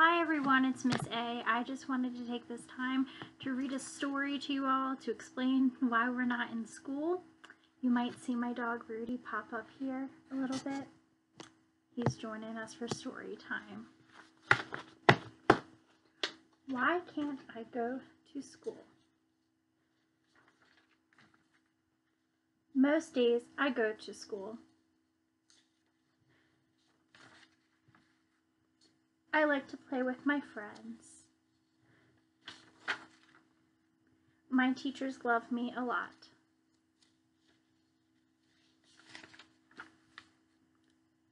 Hi everyone, it's Miss A. I just wanted to take this time to read a story to you all to explain why we're not in school. You might see my dog Rudy pop up here a little bit. He's joining us for story time. Why can't I go to school? Most days I go to school. I like to play with my friends. My teachers love me a lot.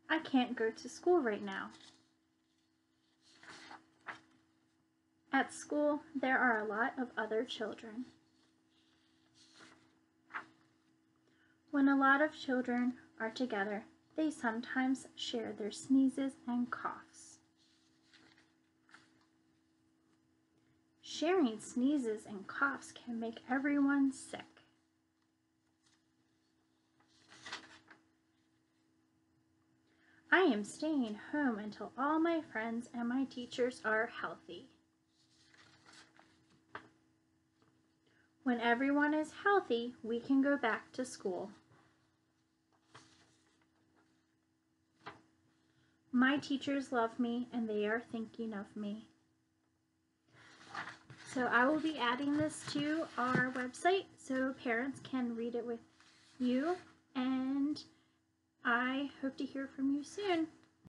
I can't go to school right now. At school, there are a lot of other children. When a lot of children are together, they sometimes share their sneezes and coughs. Sharing sneezes and coughs can make everyone sick. I am staying home until all my friends and my teachers are healthy. When everyone is healthy, we can go back to school. My teachers love me and they are thinking of me. So I will be adding this to our website so parents can read it with you and I hope to hear from you soon.